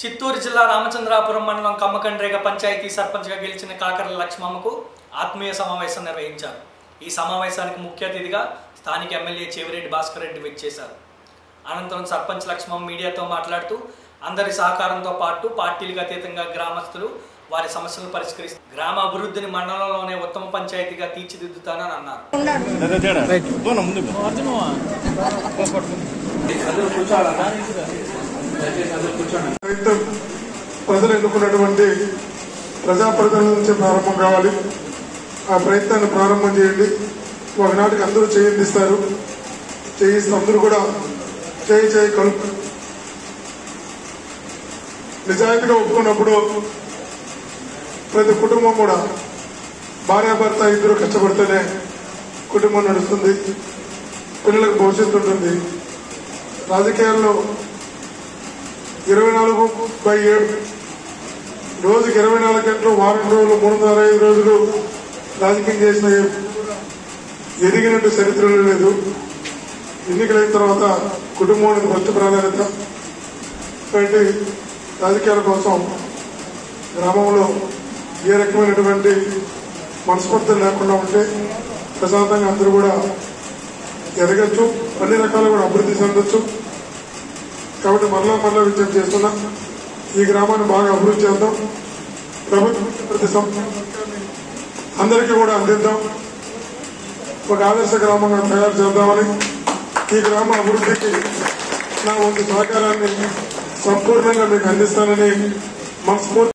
చిత్తూరు జిల్లా రామచంద్రాపురం మండలం కమ్మకండ్రేగ పంచాయతీ సర్పంచ్గా గెలిచిన కాకర్ల లక్ష్మమ్మకు ఆత్మీయ సమావేశం నిర్వహించారు. ఈ సమావేశానికి ముఖ్య అతిథిగా స్థానిక ఎమ్మెల్యే చెవిరెడ్డి భాస్కర్ రెడ్డి విచ్చేశారు. అనంతరం సర్పంచ్ లక్ష్మమ్మ మీడియాతో మాట్లాడుతూ అందరి సహకారంతో పాటు పార్టీలకు అతీతంగా గ్రామస్తులు వారి సమస్యలను పరిష్కరిస్తారు గ్రామ అభివృద్ధిని మండలంలోనే ఉత్తమ పంచాయతీగా తీర్చిదిద్దుతానని అన్నారు. ప్రయత్నం ప్రజలు ఎన్నుకున్నటువంటి ప్రజాప్రతినిధుల నుంచి ప్రారంభం కావాలి. ఆ ప్రయత్నాన్ని ప్రారంభం చేయండి. ఒకనాటికి అందరూ చేయిస్తారు చేయిస్తే అందరూ కూడా చేయి చేయి కలుపు నిజాయితీగా ఒప్పుకున్నప్పుడు ప్రతి కుటుంబం కూడా భార్యాభర్త ఇద్దరు కష్టపడితేనే కుటుంబం నడుస్తుంది. పిల్లలకు భవిష్యత్తు ఉంటుంది. రాజకీయాల్లో ఇరవై నాలుగు బై ఏడు. రోజుకి ఇరవై నాలుగు గంటలు వారం రోజులు మూడు అరవై ఐదు రోజులు రాజకీయం చేసిన ఎదిగినట్టు చరిత్రలో లేదు. ఎన్నికలైన తర్వాత కుటుంబానికి ఫస్ట్ ప్రాధాన్యత కాబట్టి రాజకీయాల కోసం గ్రామంలో ఏ రకమైనటువంటి మనస్పర్ధలు లేకుండా ఉంటే ప్రశాంతంగా అందరూ కూడా ఎదగచ్చు. అన్ని రకాలు కూడా అభివృద్ధి చెందొచ్చు. కాబట్టి మరలా మరలా విజ్ఞప్తి చేస్తున్నా ఈ గ్రామాన్ని బాగా అభివృద్ధి చేద్దాం. ప్రభుత్వం ప్రతి అందరికీ కూడా అందిద్దాం. ఒక ఆదర్శ గ్రామంగా తయారు చేద్దామని ఈ గ్రామ అభివృద్ధికి నా వంతు సహకారాన్ని సంపూర్ణంగా మీకు అందిస్తానని మనస్ఫూర్తి